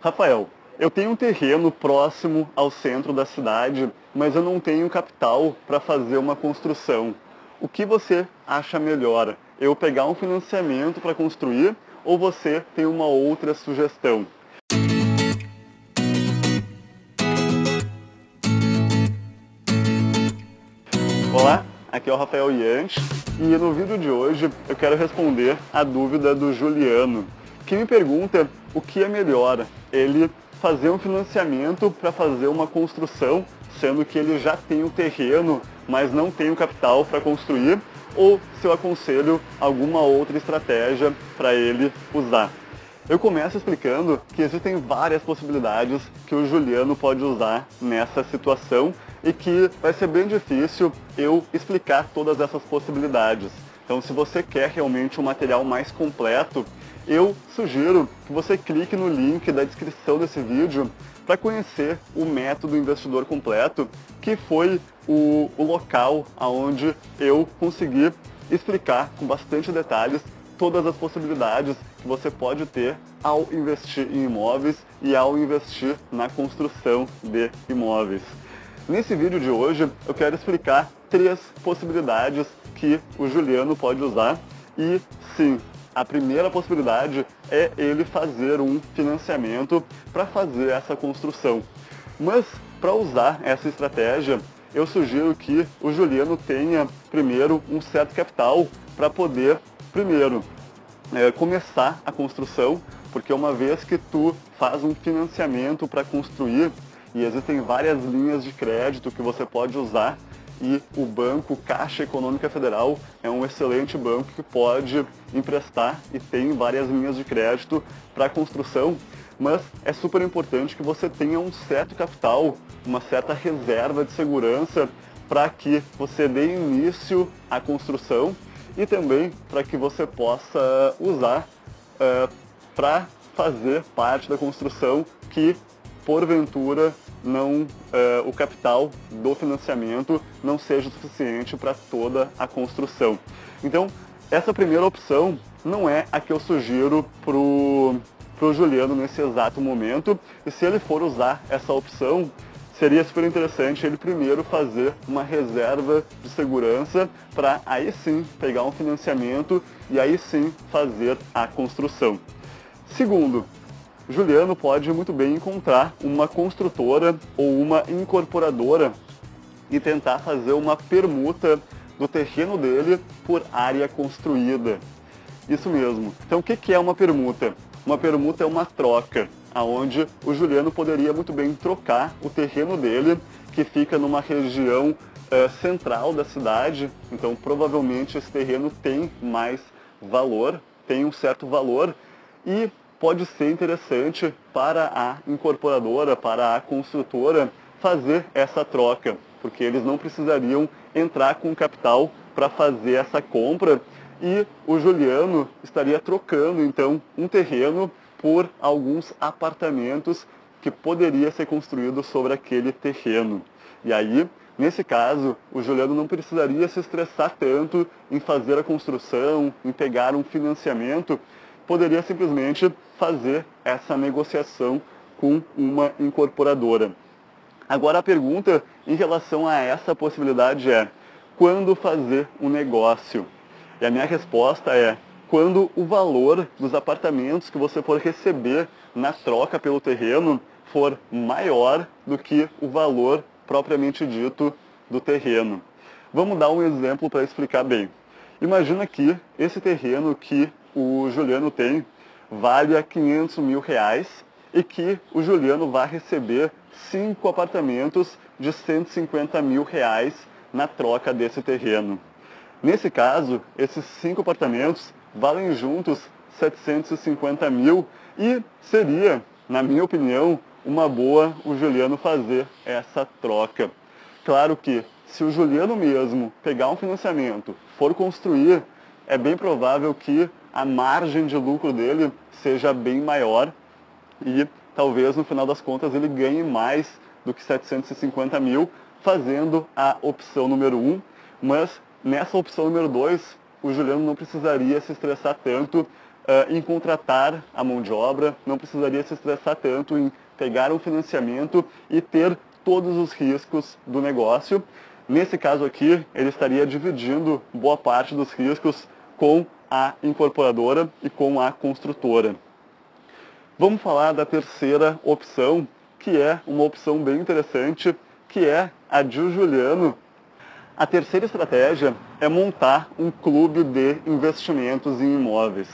Rafael, eu tenho um terreno próximo ao centro da cidade, mas eu não tenho capital para fazer uma construção. O que você acha melhor? Eu pegar um financiamento para construir ou você tem uma outra sugestão? Olá, aqui é o Rafael Yanch e no vídeo de hoje eu quero responder a dúvida do Juliano, que me pergunta o que é melhor, ele fazer um financiamento para fazer uma construção, sendo que ele já tem o terreno, mas não tem o capital para construir, ou se eu aconselho alguma outra estratégia para ele usar. Eu começo explicando que existem várias possibilidades que o Juliano pode usar nessa situação e que vai ser bem difícil eu explicar todas essas possibilidades. Então, se você quer realmente um material mais completo, eu sugiro que você clique no link da descrição desse vídeo para conhecer o método investidor completo, que foi o, o local onde eu consegui explicar com bastante detalhes todas as possibilidades que você pode ter ao investir em imóveis e ao investir na construção de imóveis. Nesse vídeo de hoje eu quero explicar três possibilidades que o Juliano pode usar e sim, a primeira possibilidade é ele fazer um financiamento para fazer essa construção. Mas para usar essa estratégia, eu sugiro que o Juliano tenha primeiro um certo capital para poder, primeiro, é, começar a construção, porque uma vez que tu faz um financiamento para construir, e existem várias linhas de crédito que você pode usar e o banco Caixa Econômica Federal é um excelente banco que pode emprestar e tem várias linhas de crédito para construção, mas é super importante que você tenha um certo capital, uma certa reserva de segurança para que você dê início à construção e também para que você possa usar uh, para fazer parte da construção que porventura não, uh, o capital do financiamento não seja suficiente para toda a construção. Então, essa primeira opção não é a que eu sugiro para o Juliano nesse exato momento. E se ele for usar essa opção, seria super interessante ele primeiro fazer uma reserva de segurança para aí sim pegar um financiamento e aí sim fazer a construção. Segundo, Juliano pode muito bem encontrar uma construtora ou uma incorporadora e tentar fazer uma permuta do terreno dele por área construída. Isso mesmo. Então o que é uma permuta? Uma permuta é uma troca, aonde o Juliano poderia muito bem trocar o terreno dele, que fica numa região é, central da cidade, então provavelmente esse terreno tem mais valor, tem um certo valor, e pode ser interessante para a incorporadora, para a construtora, fazer essa troca, porque eles não precisariam entrar com capital para fazer essa compra e o Juliano estaria trocando então um terreno por alguns apartamentos que poderia ser construído sobre aquele terreno. E aí, nesse caso, o Juliano não precisaria se estressar tanto em fazer a construção, em pegar um financiamento, poderia simplesmente fazer essa negociação com uma incorporadora. Agora a pergunta em relação a essa possibilidade é, quando fazer um negócio? E a minha resposta é, quando o valor dos apartamentos que você for receber na troca pelo terreno for maior do que o valor propriamente dito do terreno. Vamos dar um exemplo para explicar bem. Imagina que esse terreno que o Juliano tem vale a 500 mil reais e que o Juliano vai receber cinco apartamentos de 150 mil reais na troca desse terreno. Nesse caso, esses cinco apartamentos valem juntos 750 mil e seria, na minha opinião, uma boa o Juliano fazer essa troca. Claro que se o Juliano mesmo pegar um financiamento, for construir, é bem provável que a margem de lucro dele seja bem maior e talvez no final das contas ele ganhe mais do que 750 mil fazendo a opção número 1, um, mas nessa opção número 2 o Juliano não precisaria se estressar tanto uh, em contratar a mão de obra, não precisaria se estressar tanto em pegar um financiamento e ter todos os riscos do negócio. Nesse caso aqui, ele estaria dividindo boa parte dos riscos com a incorporadora e com a construtora. Vamos falar da terceira opção, que é uma opção bem interessante, que é a de Juliano. A terceira estratégia é montar um clube de investimentos em imóveis.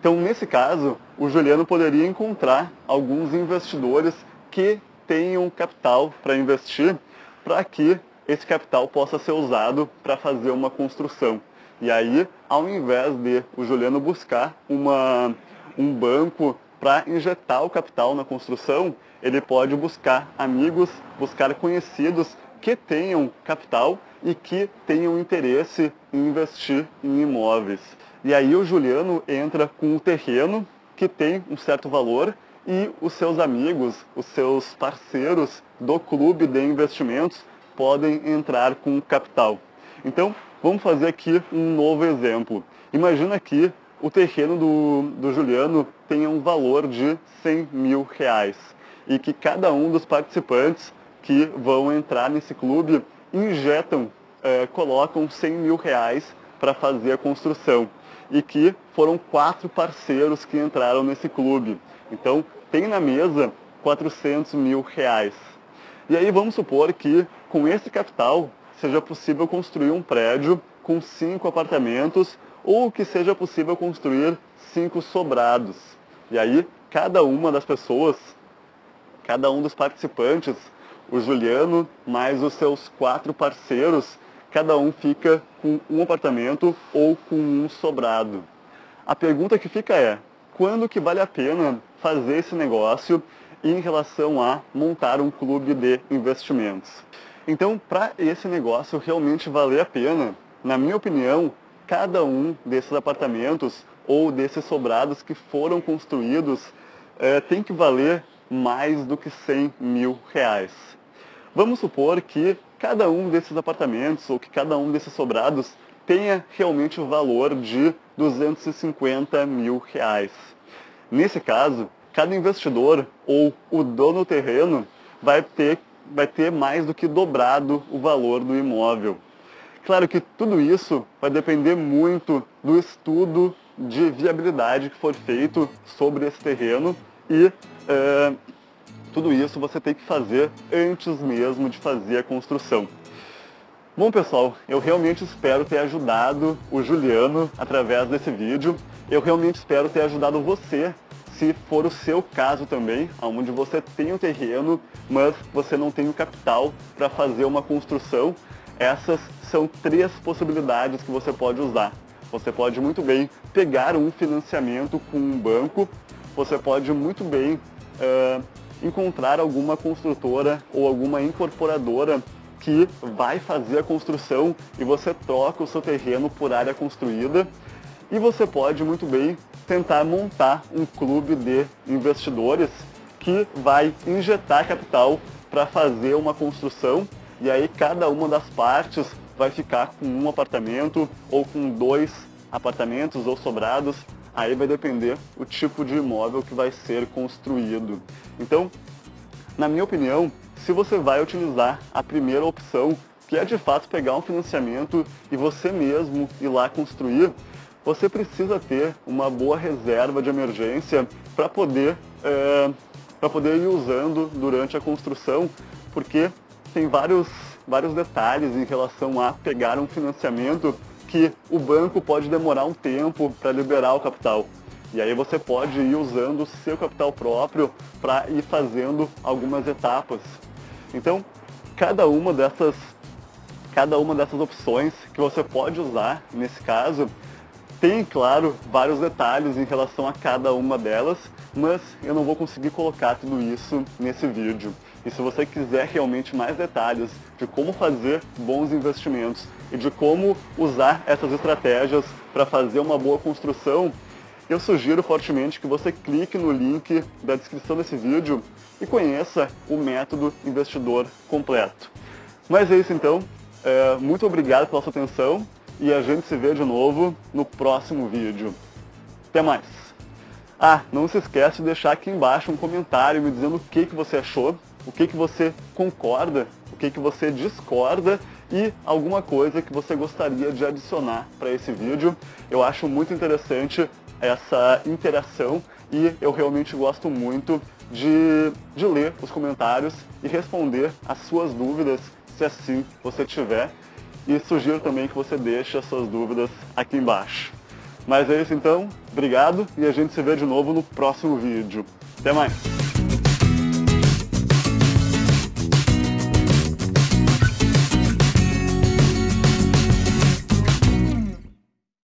Então, nesse caso, o Juliano poderia encontrar alguns investidores que tenham capital para investir, para que esse capital possa ser usado para fazer uma construção. E aí, ao invés de o Juliano buscar uma, um banco para injetar o capital na construção, ele pode buscar amigos, buscar conhecidos que tenham capital e que tenham interesse em investir em imóveis. E aí o Juliano entra com um terreno que tem um certo valor e os seus amigos, os seus parceiros do clube de investimentos podem entrar com capital. Então, vamos fazer aqui um novo exemplo. Imagina que o terreno do, do Juliano tenha um valor de 100 mil reais e que cada um dos participantes que vão entrar nesse clube injetam, é, colocam 100 mil reais para fazer a construção e que foram quatro parceiros que entraram nesse clube. Então, tem na mesa 400 mil reais. E aí vamos supor que com esse capital seja possível construir um prédio com cinco apartamentos ou que seja possível construir cinco sobrados. E aí cada uma das pessoas, cada um dos participantes, o Juliano mais os seus quatro parceiros, cada um fica com um apartamento ou com um sobrado. A pergunta que fica é, quando que vale a pena fazer esse negócio em relação a montar um clube de investimentos? Então, para esse negócio realmente valer a pena, na minha opinião, cada um desses apartamentos ou desses sobrados que foram construídos é, tem que valer mais do que 100 mil reais. Vamos supor que cada um desses apartamentos ou que cada um desses sobrados tenha realmente o valor de 250 mil reais. Nesse caso, cada investidor ou o dono do terreno vai ter, vai ter mais do que dobrado o valor do imóvel. Claro que tudo isso vai depender muito do estudo de viabilidade que for feito sobre esse terreno e é, tudo isso você tem que fazer antes mesmo de fazer a construção. Bom pessoal, eu realmente espero ter ajudado o Juliano através desse vídeo. Eu realmente espero ter ajudado você, se for o seu caso também, onde você tem um terreno, mas você não tem o capital para fazer uma construção. Essas são três possibilidades que você pode usar. Você pode muito bem pegar um financiamento com um banco, você pode muito bem uh, encontrar alguma construtora ou alguma incorporadora que vai fazer a construção e você troca o seu terreno por área construída. E você pode muito bem tentar montar um clube de investidores que vai injetar capital para fazer uma construção e aí cada uma das partes vai ficar com um apartamento ou com dois apartamentos ou sobrados Aí vai depender o tipo de imóvel que vai ser construído. Então, na minha opinião, se você vai utilizar a primeira opção, que é de fato pegar um financiamento e você mesmo ir lá construir, você precisa ter uma boa reserva de emergência para poder, é, poder ir usando durante a construção, porque tem vários, vários detalhes em relação a pegar um financiamento que o banco pode demorar um tempo para liberar o capital. E aí você pode ir usando o seu capital próprio para ir fazendo algumas etapas. Então, cada uma dessas cada uma dessas opções que você pode usar nesse caso tem, claro, vários detalhes em relação a cada uma delas, mas eu não vou conseguir colocar tudo isso nesse vídeo. E se você quiser realmente mais detalhes de como fazer bons investimentos e de como usar essas estratégias para fazer uma boa construção, eu sugiro fortemente que você clique no link da descrição desse vídeo e conheça o método investidor completo. Mas é isso então, é, muito obrigado pela sua atenção e a gente se vê de novo no próximo vídeo. Até mais! Ah, não se esquece de deixar aqui embaixo um comentário me dizendo o que, que você achou, o que, que você concorda, o que, que você discorda e alguma coisa que você gostaria de adicionar para esse vídeo. Eu acho muito interessante essa interação e eu realmente gosto muito de, de ler os comentários e responder as suas dúvidas, se assim você tiver. E sugiro também que você deixe as suas dúvidas aqui embaixo. Mas é isso então, obrigado e a gente se vê de novo no próximo vídeo. Até mais!